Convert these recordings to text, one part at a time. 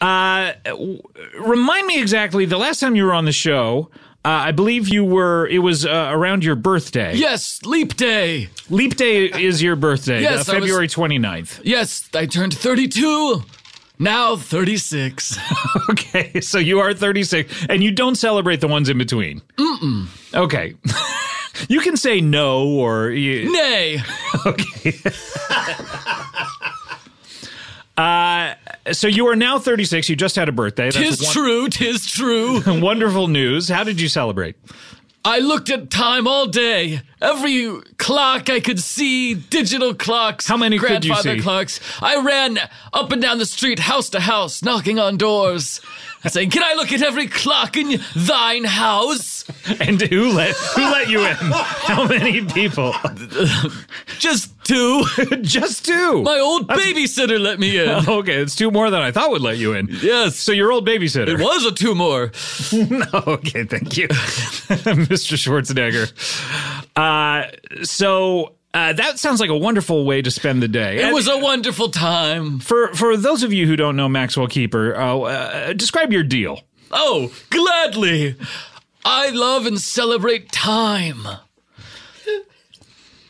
Uh, remind me exactly the last time you were on the show. Uh, I believe you were. It was uh, around your birthday. Yes, leap day. Leap day is your birthday. Yes, uh, I was- February 29th. Yes, I turned 32. Now 36. Okay, so you are 36, and you don't celebrate the ones in between. Mm-mm. Okay. you can say no or you, Nay. okay. uh, so you are now 36. You just had a birthday. Tis one- true, tis true. wonderful news. How did you celebrate? I looked at time all day. Every clock I could see, digital clocks. How many could you grandfather see? clocks. I ran up and down the street, house to house, knocking on doors, saying, "Can I look at every clock in thine house?" And who let who let you in? How many people? Just two. Just two. My old babysitter let me in. okay, it's two more than I thought would let you in. Yes. So your old babysitter. It was a two more. okay, thank you, Mr. Schwarzenegger. Uh, so uh, that sounds like a wonderful way to spend the day. It was a wonderful time. for for those of you who don't know Maxwell Keeper. Uh, uh, describe your deal. Oh, gladly. I love and celebrate time.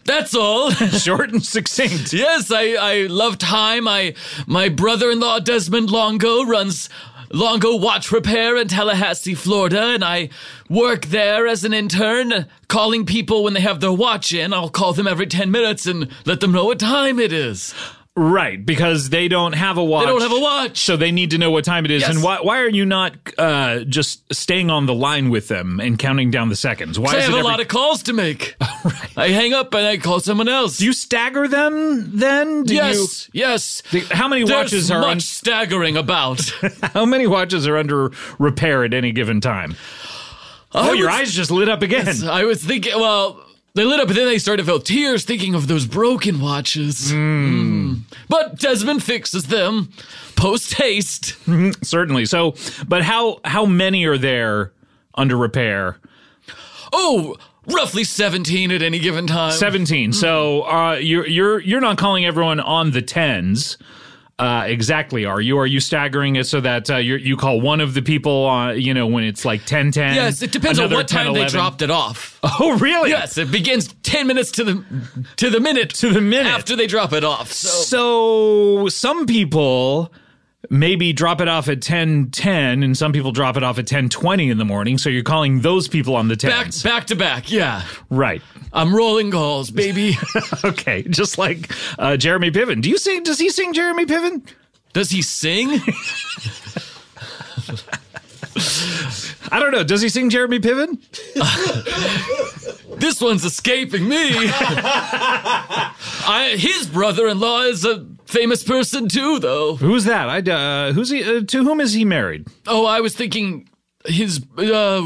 That's all. Short and succinct. yes, I, I love time. I my brother-in-law Desmond Longo runs Longo Watch Repair in Tallahassee, Florida, and I work there as an intern, calling people when they have their watch in. I'll call them every 10 minutes and let them know what time it is. Right, because they don't have a watch. They don't have a watch. So they need to know what time it is. Yes. And why, why are you not uh, just staying on the line with them and counting down the seconds? Why I have it a lot of calls to make. I hang up and I call someone else. Do you stagger them then? Do yes, yes. You, how many There's watches are much un- staggering about. how many watches are under repair at any given time? Oh, I your was- eyes just lit up again. I was thinking, well, they lit up, but then they started to feel tears thinking of those broken watches. Mm. But Desmond fixes them post haste. Certainly. So, but how how many are there under repair? Oh, roughly 17 at any given time. 17. So, uh, you're you're you're not calling everyone on the tens. Uh, exactly. Are you? Are you staggering it so that uh, you you call one of the people? Uh, you know, when it's like 10, 10? Yes, it depends on what time 10, they dropped it off. Oh, really? Yes, it begins 10 minutes to the to the minute To the minute. after they drop it off. So So some people maybe drop it off at 10 10 and some people drop it off at 10 20 in the morning so you're calling those people on the back back to back. Yeah. right I'm rolling calls, baby. okay just like uh, jeremy piven do you sing does he sing jeremy piven Does he sing? i don't know does he sing jeremy piven This one's escaping me. I, his brother-in-law is a famous person too, though. who's that i uh, who's he uh, to whom is he married Oh, I was thinking his uh,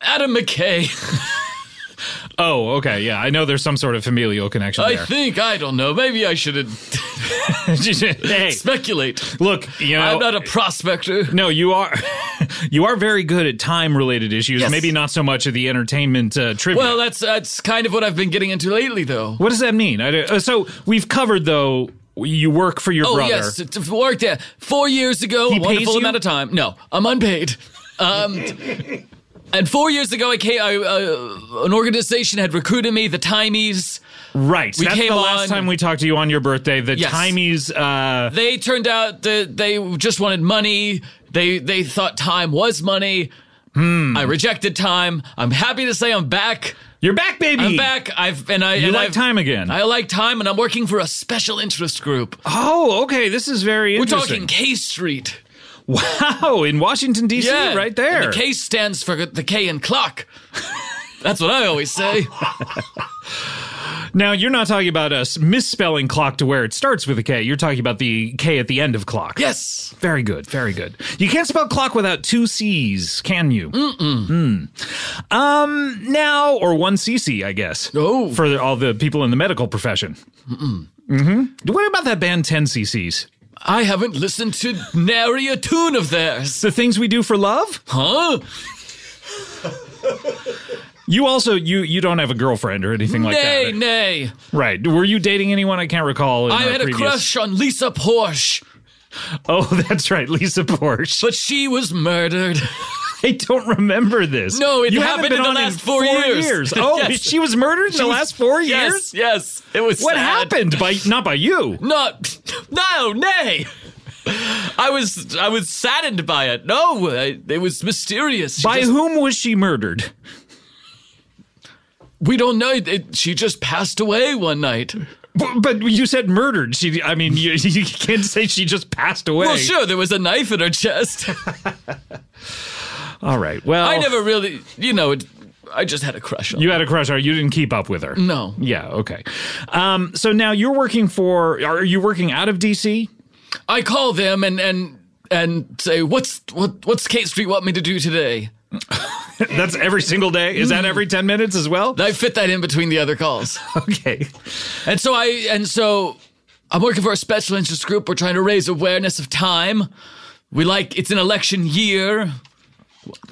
Adam McKay. oh okay yeah i know there's some sort of familial connection I there think I don't know. Maybe I shouldn't hey speculate. look you know I'm not a prospector. No, you are you are very good at time related issues. Yes. Maybe not so much of the entertainment uh, trivia. Well, that's that's kind of what I've been getting into lately, though. what does that mean? I, uh, so we've covered though. You work for your Oh brother. yes, it it worked there four years ago. He a wonderful amount of time. No, I'm unpaid. Um, and four years ago, I came. I, uh, an organization had recruited me, the Timies. Right. We That's came the last on- time we talked to you on your birthday. The Yes. Timies. Uh, They turned out that they just wanted money. They they thought time was money. Hmm. I rejected time. I'm happy to say I'm back. You're back, baby. I'm back. I've and I You and like I've, time again. I like time, and I'm working for a special interest group. oh, okay. This is very interesting. We're interesting. talking K Street. wow, in Washington D.C. Yeah, right there. And the K stands for the K in clock. That's what I always say. Now you're not talking about us misspelling clock to where it starts with a K. You're talking about the K at the end of clock. Yes. Very good, very good. You can't spell clock without two C's, can you? Mm-mm. Mm. Um, now, or one CC, I guess. Oh. For the- all the people in the medical profession. Mm-mm. Mm-hmm. What about that band 10 CCs? I haven't listened to nary a tune of theirs. The things we do for love? Huh? You also, you you don't have a girlfriend or anything like nay, that. nay. Nay. Right. Were you dating anyone? I can't recall. in I had a crush on Lisa Porsche. Oh, that's right, Lisa Porsche. but she was murdered. I don't remember this. No, it You haven't happened in the last four years. Oh, Yes. she was murdered in the last four Yes, years. yes, it was. What sad. happened? By not by you. Not, no, nay. I was, I was saddened by it. No, I, it was mysterious. She By just- whom was she murdered? We don't know. It, she just passed away one night. But you said murdered. She. I mean, you, you can't say she just passed away. Well, sure, there was a knife in her chest. All right. Well, I never really, you know, it, I just had a crush on. You had a crush on her. You didn't keep up with her. No. Yeah. Okay. Um, so now you're working for. Are you working out of DC? I call them and and and say, what's what what's K Street want me to do today? That's every single day. Is that every ten minutes as well? I fit that in between the other calls. Okay. And so I and so I'm working for a special interest group. We're trying to raise awareness of time. We like it's an election year.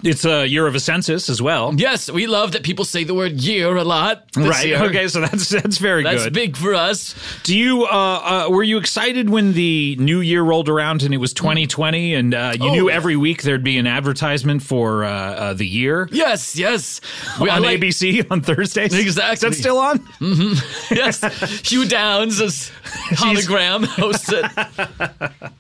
It's a year of a census as well. Yes, we love that people say the word year a lot. this Right. year. Okay. So that's that's very That's good. That's big for us. Do you uh, uh, were you excited when the new year rolled around and it was 2020 and uh, you Oh, knew every week there'd be an advertisement for uh, uh, the year Yes, yes. We, on like- ABC on Thursdays? Exactly. Is that still on? Yes, Hugh Downs as hologram hosts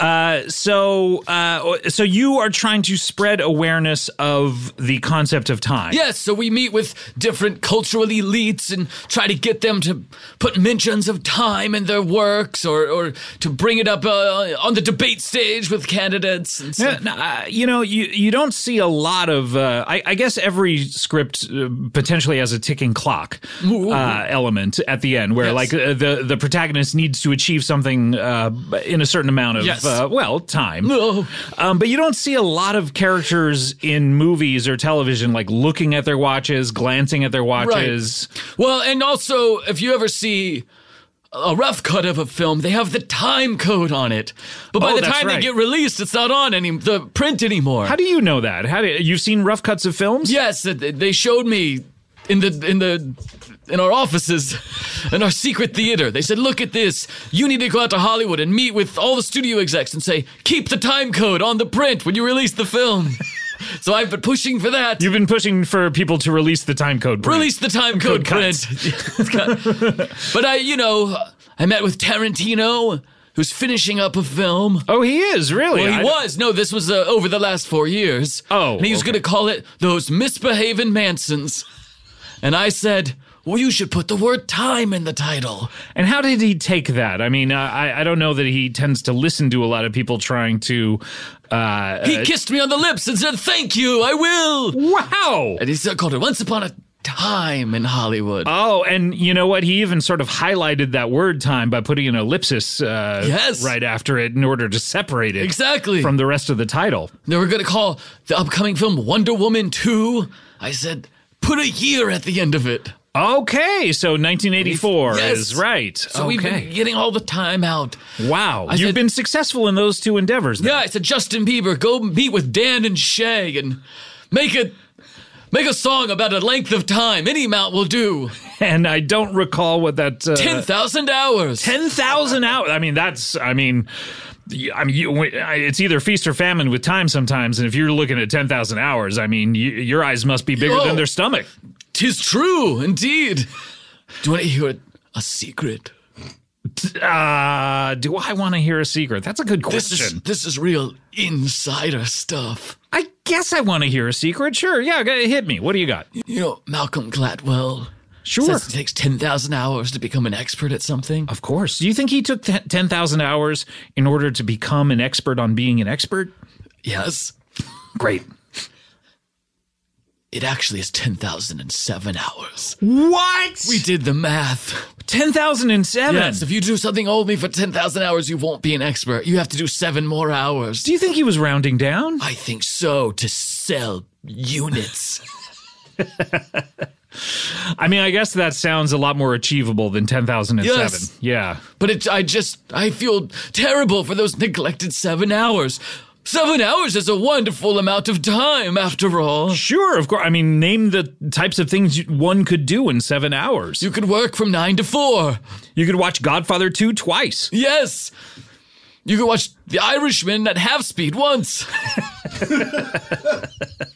it. So, uh, so you are trying to spread awareness of the concept of time. Yes, so we meet with different cultural elites and try to get them to put mentions of time in their works or, or to bring it up uh, on the debate stage with candidates. And stuff. no, uh, you know, you you don't see a lot of. Uh, I, I guess every script uh, potentially has a ticking clock uh, element at the end, where Yes. like uh, the the protagonist needs to achieve something uh, in a certain amount of Yes. uh, well time. No. Um, but you don't see a lot of characters in movies or television like looking at their watches, glancing at their watches. Well, and also, if you ever see a rough cut of a film, they have the time code on it. But by Oh, the time right. they get released, it's not on any the print anymore. How do you know that? How do you've seen rough cuts of films? Yes, they showed me in the in the in our offices in our secret theater. They said, "Look at this. You need to go out to Hollywood and meet with all the studio execs and say, keep the time code on the print when you release the film." so I've been pushing for that. You've been pushing for people to release the time code. print. Release the time code, Code print. but I, you know, I met with Tarantino, who's finishing up a film. Oh, he is really. Well, he I- was. No, this was uh, over the last four years. Oh, And he was okay. going to call it Those Misbehaving Mansons. And I said, well, you should put the word time in the title. And how did he take that? I mean, uh, I I don't know that he tends to listen to a lot of people trying to. Uh, He kissed me on the lips and said, thank you, I will. wow. And he said, called it Once Upon a Time in Hollywood. Oh, and you know what? He even sort of highlighted that word time by putting an ellipsis uh, Yes. right after it in order to separate it exactly. from the rest of the title. they were going to call the upcoming film Wonder Woman 2. I said, put a year at the end of it. Okay, so 1984 Yes. is right. So okay. we've been getting all the time out. wow, I you've said- been successful in those two endeavors. then. Yeah, I said Justin Bieber, go meet with Dan and Shay and make it make a song about a length of time. Any amount will do. and I don't recall what that uh, Ten thousand hours. ten thousand hours. I mean, that's. I mean. I mean, you, it's either feast or famine with time sometimes, and if you're looking at ten thousand hours, I mean, you, your eyes must be bigger Yo. than their stomach. Tis true, indeed. Do you want to hear a secret? Uh, do I want to hear a secret? That's a good question. This is this is real insider stuff. I guess I want to hear a secret. Sure, yeah, hit me. What do you got? You know, Malcolm Gladwell Sure, it takes ten thousand hours to become an expert at something. of course. Do you think he took ten thousand hours in order to become an expert on being an expert? Yes. Great. It actually is 10,007 hours. What? We did the math. ten thousand and seven. Yes, if you do something only for 10,000 hours, you won't be an expert. You have to do seven more hours. Do you think he was rounding down? I think so, to sell units. I mean, I guess that sounds a lot more achievable than 10,007. Yes. Yeah. but it, I just, I feel terrible for those neglected seven hours. Seven hours is a wonderful amount of time, after all. Sure, of course. I mean, name the types of things you- one could do in seven hours. You could work from nine to four. You could watch Godfather 2 twice. Yes. You could watch The Irishman at half speed once.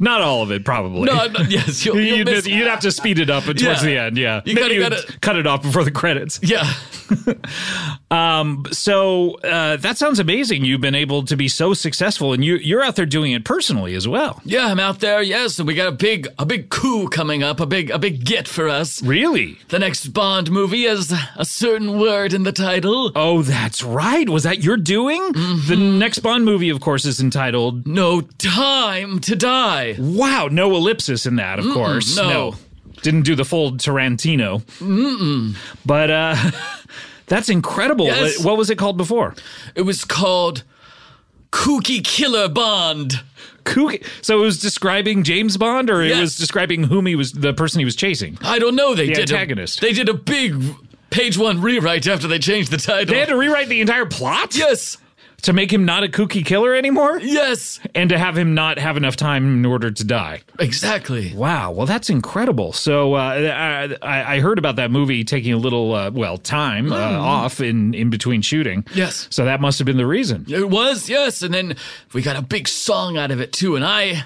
Not all of it, probably. No, no yes, you'll, you'll You'd, you'd have to speed it up towards Yeah. the end, yeah. You Maybe gotta- you'd gotta- cut it off before the credits. Yeah. So uh, that sounds amazing. You've been able to be so successful, and you, you're out there doing it personally as well. Yeah, I'm out there, yes, and we got a big a big coup coming up, a big a big get for us. Really? The next Bond movie has a certain word in the title. Oh, that's right. Was that your doing? Mm-hmm. The next Bond movie, of course, is entitled No time to die. Wow, no ellipsis in that, of course. no. Didn't do the full Tarantino. Mm-mm. But uh that's incredible. Yes. What was it called before? It was called Kooky Killer Bond. Kook. So it was describing James Bond or it was describing whom he was the person he was chasing. I don't know. They The did antagonist. A, they did a big page one rewrite after they changed the title. They had to rewrite the entire plot yes, to make him not a kooky killer anymore yes, and to have him not have enough time in order to die. exactly. Wow, well, that's incredible. So uh, I, I heard about that movie taking a little, uh, well, time uh, off in, in between shooting. Yes. So that must have been the reason. It was yes, and then we got a big song out of it too, and I,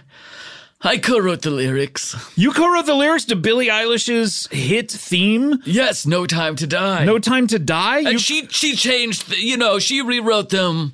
I co-wrote the lyrics. You co-wrote the lyrics to Billie Eilish's hit theme, Yes, no time to die. "No Time to Die." You and she she changed. The, you know, she rewrote them.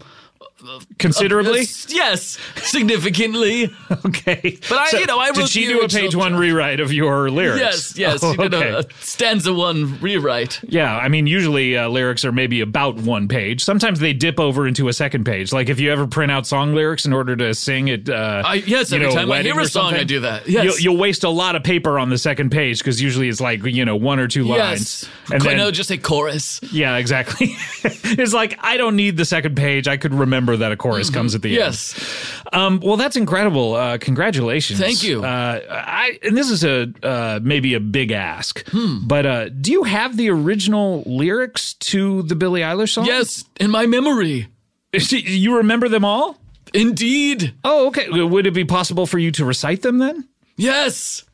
Considerably. Yes, significantly. okay, But I- you know, I did she do a page one rewrite of your lyrics? Yes, yes. Oh, She did okay. a, a stanza one rewrite. Yeah, I mean, usually uh, lyrics are maybe about one page. Sometimes they dip over into a second page. Like if you ever print out song lyrics in order to sing it. Uh, I, yes, every know, time I hear a song, I do that. Yes. You'll, you'll waste a lot of paper on the second page because usually it's like you know one or two lines. yes. And I then, know, just say chorus. yeah, exactly. it's like I don't need the second page. I could remember that a chorus comes at the Mm-hmm. Yes. Um, well, that's incredible. Uh, congratulations. Thank you. Uh, I and this is a uh, maybe a big ask, Hmm. but uh, do you have the original lyrics to the Billie Eilish song? Yes, in my memory. You remember them all? Indeed. Oh, okay. Would it be possible for you to recite them then? Yes,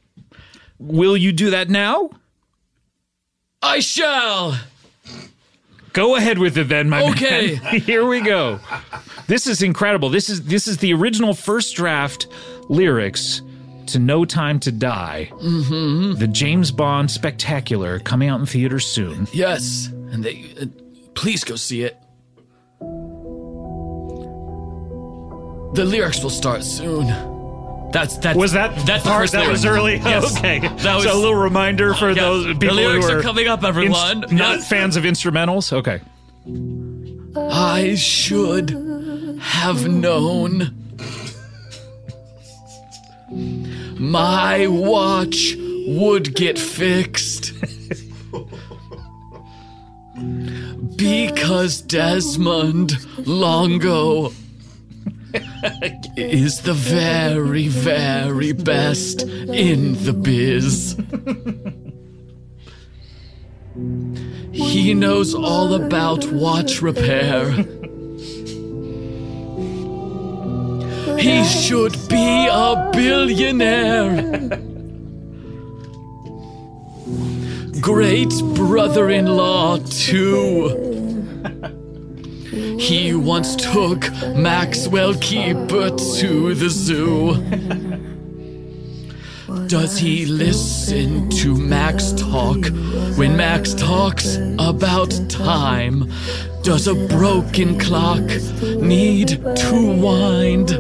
Will you do that now? I shall. Go ahead with it then, my Okay. man. Here we go. This is incredible. This is this is the original first draft lyrics to No Time to Die. Mm-hmm. The James Bond spectacular coming out in theaters soon. Yes, and they. Uh, please go see it. The lyrics will start soon. That's that's Was that that's part that was early? Yes. Okay. That was so a little reminder for those the people lyrics who are, are coming up, everyone. inst- not Yes. fans of instrumentals. Okay. I should have known. My watch would get fixed. because Desmond Longo is the very, very best in the biz. He knows all about watch repair. He should be a billionaire. Great brother in law, too. He once took Maxwell Keeper to the zoo. Does he listen to Max talk when Max talks about time? Does a broken clock need to wind?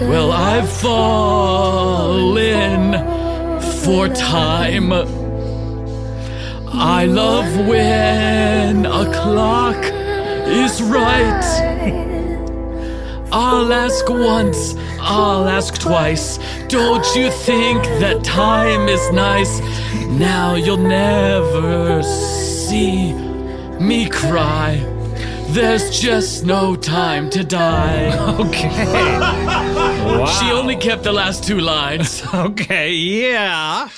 Well, I've fallen for time. I love when a clock is right. I'll ask once, I'll ask twice. Don't you think that time is nice? Now you'll never see me cry. There's just no time to die. Okay. wow. She only kept the last two lines. Okay. Yeah.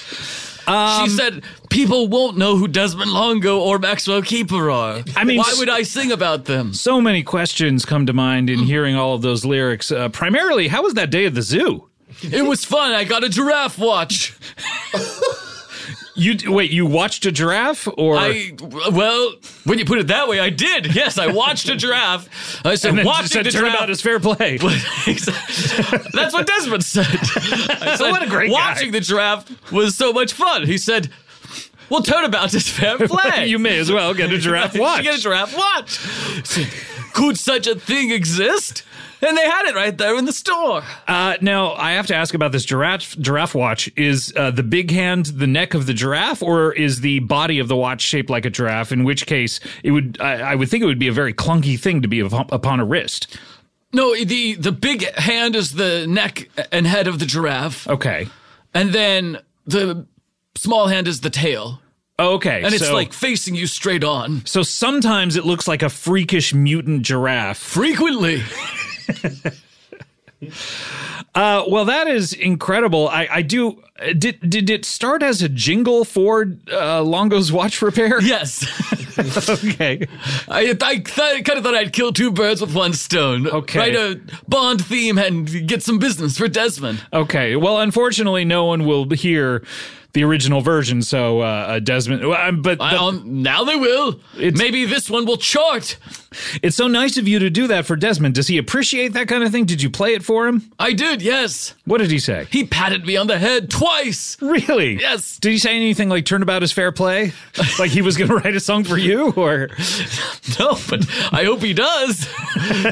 She said, People won't know who Desmond Longo or Maxwell Keeper are. I mean, why would I sing about them? So many questions come to mind in hearing all of those lyrics. Uh, primarily, how was that day at the zoo? It was fun. I got a giraffe watch. You wait. You watched a giraffe, or I well, when you put it that way, I did. Yes, I watched a giraffe. I said watching the giraffe. as fair play. That's what Desmond said. I said, What a great guy. watching the giraffe was so much fun. He said, "Well, turnabout is fair play. you may as well get a giraffe You watch. get a giraffe watch. Could such a thing exist?" And they had it right there in the store. Uh, now I have to ask about this giraffe giraffe watch. Is uh, the big hand the neck of the giraffe, or is the body of the watch shaped like a giraffe? In which case, it would I, I would think it would be a very clunky thing to be upon a wrist. No, the the big hand is the neck and head of the giraffe, Okay. and then the small hand is the tail, Okay. and it's so, like facing you straight on. so sometimes it looks like a freakish mutant giraffe. Frequently, Uh, well, that is incredible. I, I do. Did did it start as a jingle for uh, Longo's watch repair? yes. okay. I, I th- kind of thought I'd kill two birds with one stone. Okay. Write a Bond theme and get some business for Desmond. Okay. Well, unfortunately, no one will hear the original version. So, uh, uh, Desmond. But I, the- um, now they will. Maybe this one will chart. it's so nice of you to do that for Desmond. Does he appreciate that kind of thing? Did you play it for him? I did, yes. What did he say? He patted me on the head twice. Really? Yes. Did he say anything like "turnabout is fair play"? like he was going to write a song for you, or No, but I hope he does.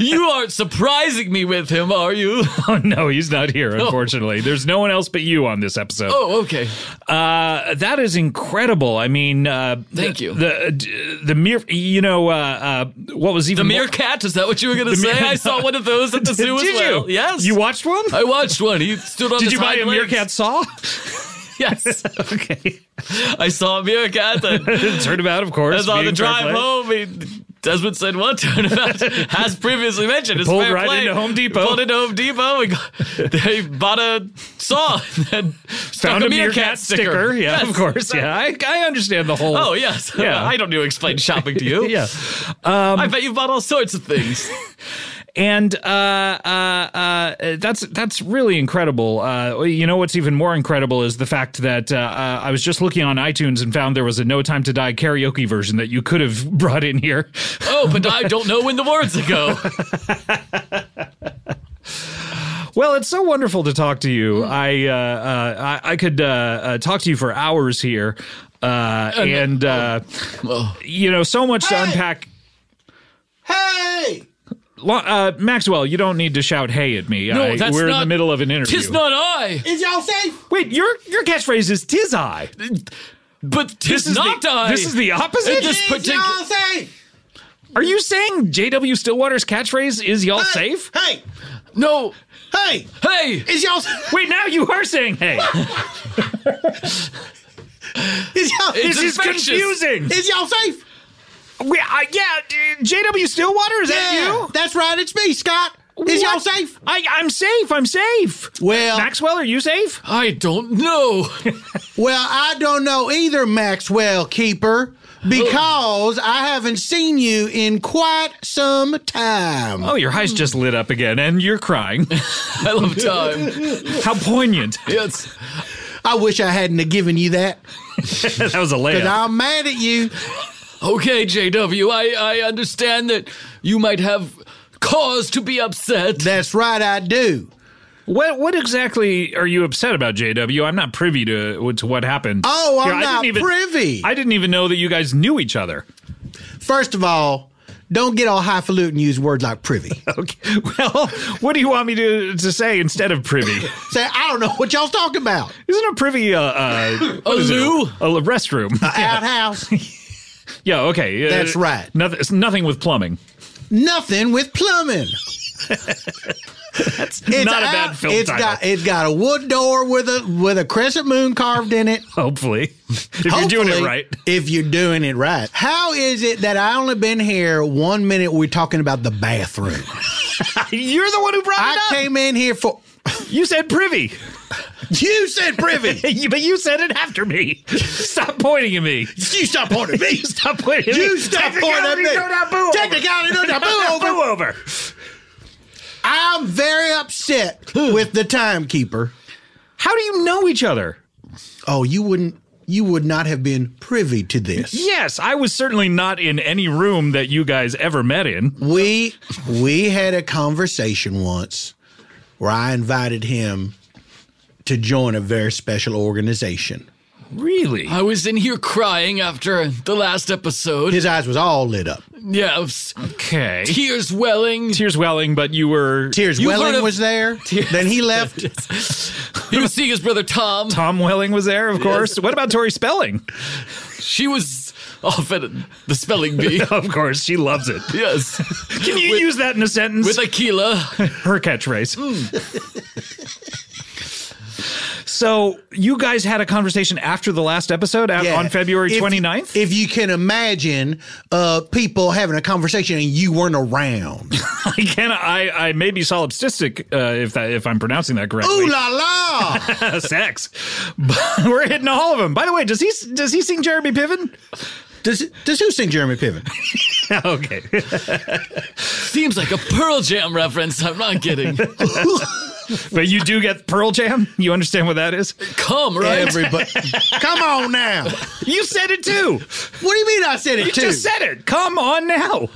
you aren't surprising me with him, are you? oh no, he's not here. Unfortunately, there's no one else but you on this episode. Oh, okay. Uh, that is incredible. I mean, uh, Thank the, you. The the mere, you know, uh, uh, what was The even more- meerkat, is that what you were going to say? mere- I saw one of those at the zoo Did as well. you? Yes. You watched one? I watched one. He stood on Did you buy a legs. meerkat saw? Yes. okay. I saw a meerkat and Turnabout, of course. as on the drive play. home, he, Desmond said, "What turnabout?" As previously mentioned, it's Pulled fair right play. into Home Depot. Pulled into Home Depot. And got, they bought a saw and Found a meerkat, meerkat sticker. Yeah, Yes. of course. Yeah, I, I understand the whole. Oh yes. Yeah. I don't need to explain shopping to you. yeah. I um, bet you've bought all sorts of things. And uh, uh, uh, that's that's really incredible. Uh, you know what's even more incredible is the fact that uh, uh, I was just looking on iTunes and found there was a No Time to Die karaoke version that you could have brought in here. Oh, but I don't know when the words go. Well, it's so wonderful to talk to you. I uh, uh, I, I could uh, uh, talk to you for hours here, uh, and uh, Oh. you know so much to unpack. Hey! Lo- Uh, Maxwell, you don't need to shout "Hey" at me. No, I- that's we're in the middle of an interview. Tis not I, Is y'all safe? Wait, your your catchphrase is "Tis I." but tis This is not the, I. This is the opposite. This Is particular- y'all safe? Are you saying J.W. Stillwater's catchphrase is "Y'all Hey, safe"? Hey! no. Hey! Hey, Is y'all safe? Wait, now you are saying "Hey." Is y'all, It's this is infectious. confusing. is y'all safe? Wait, uh, yeah, J.W. Stillwater is that you? That's right, it's me, Scott. Is y'all safe? I, I'm safe. I'm safe. Well, Maxwell, are you safe? I don't know. well, I don't know either, Maxwell Keeper, because I haven't seen you in quite some time. Oh, your eyes just lit up again, and you're crying. I love time. How poignant! Yes. I wish I hadn't have given you that, that was a because. I'm mad at you. Okay, JW, I, I understand that you might have cause to be upset. That's right, I do. What what exactly are you upset about, JW? I'm not privy to to what happened. Oh, I'm Here, not didn't even- privy. I didn't even know that you guys knew each other. First of all, don't get all highfalutin and use words like privy. Okay. Well, what do you want me to to say instead of privy? Say, I don't know what y'all's talking about. Isn't a privy uh, uh, A loo? a restroom? Outhouse, yeah. Okay. uh, That's right. Nothing. it's Nothing with plumbing. nothing with plumbing. That's It's not a bad film It's title. got it's got a wood door with a with a crescent moon carved in it. Hopefully, if you're doing it right. If you're doing it right. How is it that I only been here one minute? We're talking about the bathroom. You're the one who brought I it up. I came in here for. You said privy, You said privy. but you said it after me. Stop pointing at me. you stop pointing at me. Stop pointing at me. You stop pointing at me. No, not boo. Technicality, no, not boo over. Boo over. I'm very upset with the timekeeper. How do you know each other? Oh, you wouldn't. you would not have been privy to this. Yes, I was certainly not in any room that you guys ever met in. We we had a conversation once where I invited him to join a very special organization. Really? I was in here crying after the last episode. His eyes was all lit up. yeah, was Okay. tears welling. Tears welling, but you were Tears You've heard Welling of- was there. Then he left. He was seeing his brother Tom. Tom Welling was there, of course. What about Tori Spelling? She was off at the spelling bee. Of course, she loves it. yes. Can you use that in a sentence? With Aquila. her catchphrase. Hmm. so you guys had a conversation after the last episode at, Yeah. on February If- 29th? If you can imagine uh, people having a conversation and you weren't around. I can I I may be solipsistic uh, if that if I'm pronouncing that correctly. Ooh la la! Sex. We're hitting all of them. By the way, does he does he sing Jeremy Piven? Does does who sing Jeremy Piven? okay. Seems like a Pearl Jam reference. I'm not kidding. But you do get Pearl Jam? You understand what that is? Come, right? Everybody, come on now. You said it too. What do you mean I said it You too? just said it. Come on now.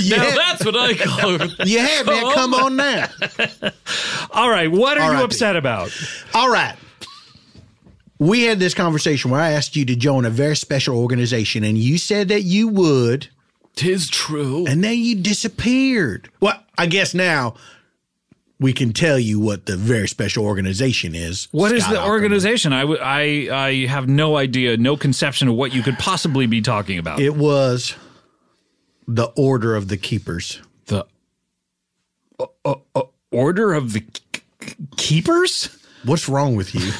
you, now had, that's what I call it. you had me. at Come on now. All right, what are All you upset about? All right. We had this conversation where I asked you to join a very special organization, and you said that you would, Tis true. and then you disappeared. Well, I guess now we can tell you what the very special organization is. What is Scott the Opperman. organization? I, w- I, I have no idea, no conception of what you could possibly be talking about. It was the Order of the Keepers. the uh, uh, uh, Order of the K- K- Keepers? What's wrong with you?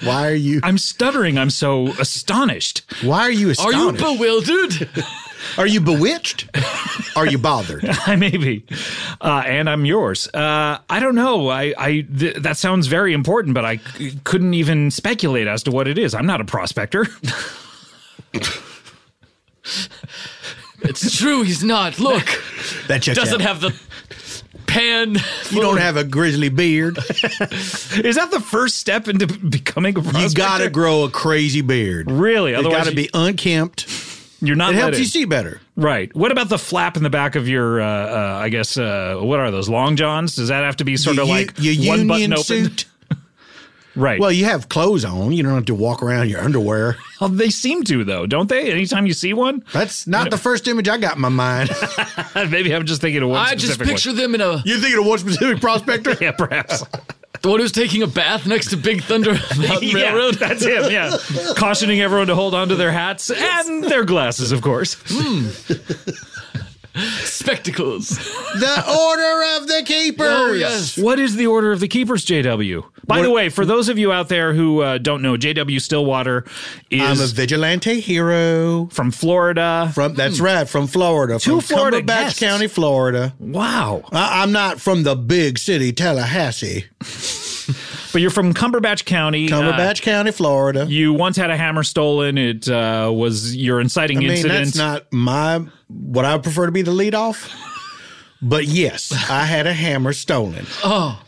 Why are you? I'm stuttering. I'm so astonished. Why are you astonished? Are you bewildered? Are you bewitched? are you bothered? I may be. Uh, and I'm yours. Uh, I don't know. I, I th- that sounds very important, but I c- couldn't even speculate as to what it is. I'm not a prospector. it's true, he's not. Look, That checks doesn't out. have the pan. You don't have a grizzly beard. is that the first step into becoming a prospector? You got to grow a crazy beard. really. It's Otherwise, got to be unkempt. You're not. It helps letting. you see better. Right. What about the flap in the back of your? Uh, uh, I guess. Uh, what are those long johns? Does that have to be sort Your of like your one button union open? suit. Right. Well, you have clothes on. You don't have to walk around in your underwear. Well, they seem to though, don't they? Anytime you see one, That's not the first image I got in my mind. maybe I'm just thinking of one. I just specific picture them in a you thinking of one specific prospector? Yeah, perhaps. The one who's taking a bath next to Big Thunder Mountain yeah, Railroad. that's him. Yeah, cautioning everyone to hold on to their hats and their glasses, of course. Hmm. Spectacles. the Order of the Keepers. Oh, yes. What is the Order of the Keepers, JW? By the way, for those of you out there who uh, don't know, JW Stillwater I'm a is vigilante hero. from Florida. From that's right, from Florida, from Florida Cumberbatch guests. County, Florida. Wow. I, I'm not from the big city, Tallahassee, But you're from Cumberbatch County. uh, Cumberbatch County, Florida. you once had a hammer stolen. It uh, was your inciting I mean, incident. that's not my what I would prefer to be the lead off. But yes, I had a hammer stolen.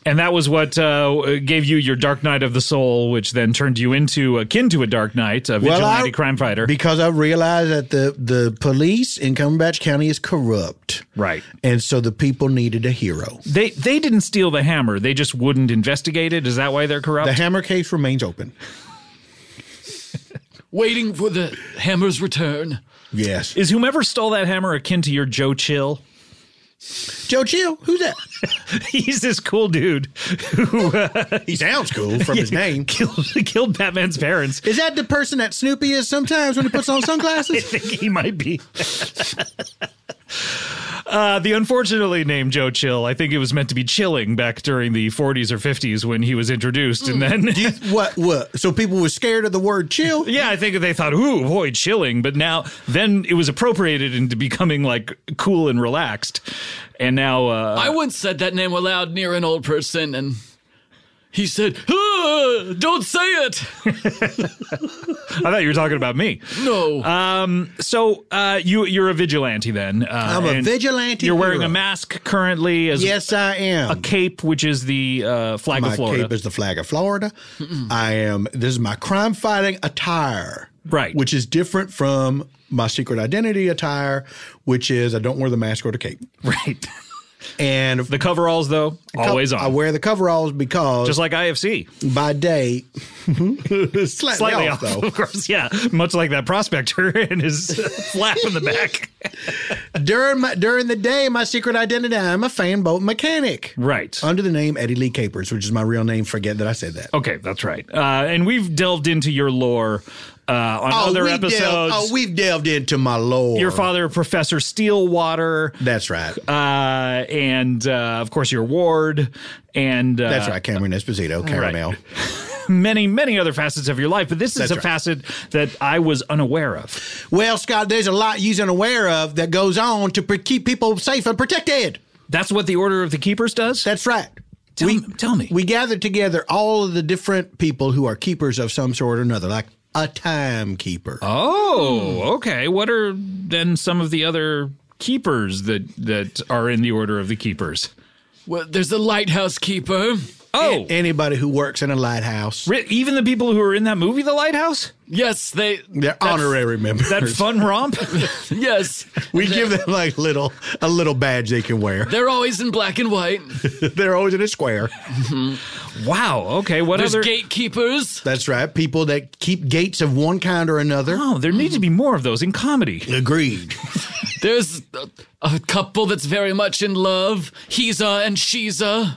and that was what uh, gave you your Dark Knight of the Soul, which then turned you into akin to a Dark Knight, a vigilante I- crime fighter. Because I realized that the, the police in Cumberbatch County is corrupt. right. And so the people needed a hero. They they didn't steal the hammer. They just wouldn't investigate it. Is that why they're corrupt? The hammer case remains open. Waiting for the hammer's return. Yes. Is whomever stole that hammer akin to your Joe Chill? Joe Chill, who's that? He's this cool dude who uh, He sounds cool from his name. killed killed Batman's parents. Is that the person that Snoopy is sometimes when he puts on sunglasses? I think he might be. Uh, the unfortunately named Joe Chill, I think it was meant to be chilling back during the 40s or 50s when he was introduced. And then, you, what? What? So people were scared of the word chill? yeah, I think they thought, ooh, boy, chilling. But now, then it was appropriated into becoming like cool and relaxed. And now, uh, I once said that name aloud near an old person, and he said, "Ah!" Uh, don't say it. I thought you were talking about me. No. So uh, you you're a vigilante then. Uh, I'm a vigilante You're wearing hero. a mask currently as Yes, I am. a cape, which is the uh, flag my of Florida. My cape is the flag of Florida. I am. This is my crime fighting attire, Right. Which is different from my secret identity attire, which is I don't wear the mask or the cape. right. And The coveralls though always on. I wear the coveralls because just like IFC. by day, slightly, Slightly off, off, though. of course. Yeah, much like that prospector and his flap in the back. during my during the day, my secret identity, I'm a fanboat mechanic. Right. Under the name Eddie Lee Capers, which is my real name. Forget that I said that. Okay, that's right. Uh, and we've delved into your lore uh, on other we've episodes. Delved, oh, we've delved into my lore. your father, Professor Steelwater, That's right. uh, and uh, of course your ward, and uh, That's right. Cameron Esposito, Caramel. many, many other facets of your life. But this is That's a right. facet that I was unaware of. Well, Scott, there's a lot you're unaware of that goes on to pre- keep people safe and protected. That's what the Order of the Keepers does. That's right. Tell we, me- tell me. We gather together all of the different people who are keepers of some sort or another, like a timekeeper. Oh, okay. What are then some of the other keepers that that are in the Order of the Keepers? well, there's a lighthouse keeper. Oh, Anybody who works in a lighthouse, ri- even the people who are in that movie, The Lighthouse, Yes, they. they're honorary members. that fun romp. Yes, we give them like little a little badge they can wear. they're always in black and white. they're always in a square. Mm-hmm. wow. Okay. What There's other? gatekeepers. That's right. People that keep gates of one kind or another. oh, there needs to be more of those in comedy. Agreed. There's a, a couple that's very much in love. He's a and she's a.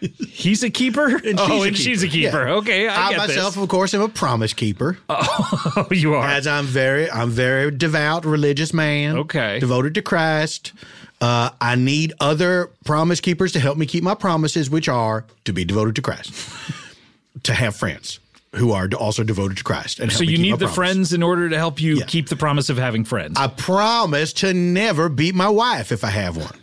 He's a keeper. And oh, she's a and she's a keeper. keeper. Yeah. Okay, I, I myself, this. of course, am a promise keeper. Oh, you are. as I'm very, I'm very devout, religious man. Okay. devoted to Christ. Uh, I need other promise keepers to help me keep my promises, which are to be devoted to Christ, to have friends who are also devoted to Christ. And so you need the promise. friends in order to help you Yeah. keep the promise of having friends. I promise to never beat my wife if I have one.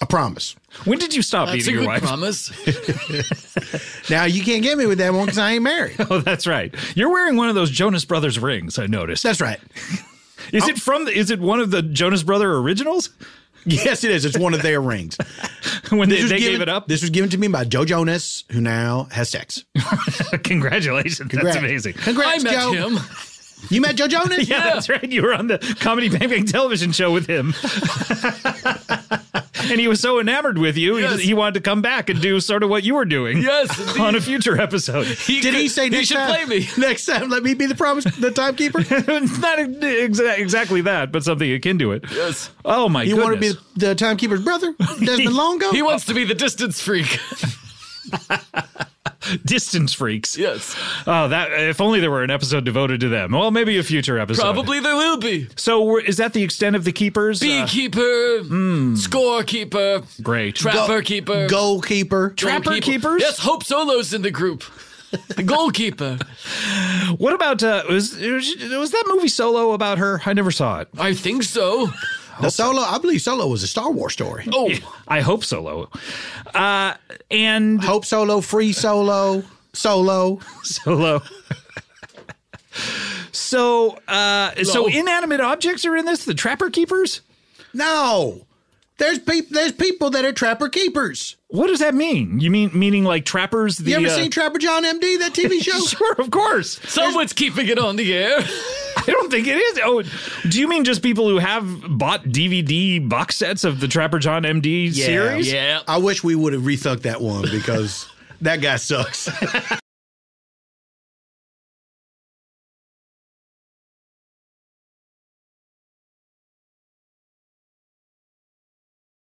I promise. When did you stop That's beating your wife? promise. Now you can't get me with that one because I ain't married. Oh, that's right. You're wearing one of those Jonas Brothers rings. I noticed. That's right. Is it from? The, is it one of the Jonas Brother originals? Yes, it is. It's one of their rings. when they, This was they given- gave it up? This was given to me by Joe Jonas, who now has sex. Congratulations. That's Congrats. amazing. I Congrats, met Joe. him. You met Joe Jonas? Yeah, that's right. You were on the Comedy Bang Bang television show with him. And he was so enamored with you, Yes. he, he wanted to come back and do sort of what you were doing. Yes, On a future episode. Did he say he next should time? play me? Next time, let me be the promise, the timekeeper. Not exa- exactly that, but something akin to it. Yes. Oh my You goodness. want to be the timekeeper's brother, Desmond Longo? He wants to be the distance freak. distance freaks. yes. Oh, that if only there were an episode devoted to them. Well, maybe a future episode. Probably there will be. So, we're- is that the extent of the keepers? Uh, Beekeeper, scorekeeper, great. trapper keeper, goalkeeper. Trapper goalkeeper. keepers? Yes, Hope Solo's in the group. The goalkeeper. What about uh, was was that movie Solo about her? I never saw it. I think so. The Solo, I believe Solo was a Star Wars story. Oh, I hope Solo. Uh, and Hope Solo, Free Solo, Solo. Solo. so, uh, so inanimate objects are in this. The Trapper Keepers. No, there's people. There's people that are trapper keepers. What does that mean? You mean meaning like trappers? The You ever uh, seen Trapper John M.D. that TV show? Sure, of course. someone's keeping it on the air. I don't think it is. Oh, do you mean just people who have bought DVD box sets of the Trapper John MD series? Yeah. I wish we would have rethunk that one because that guy sucks.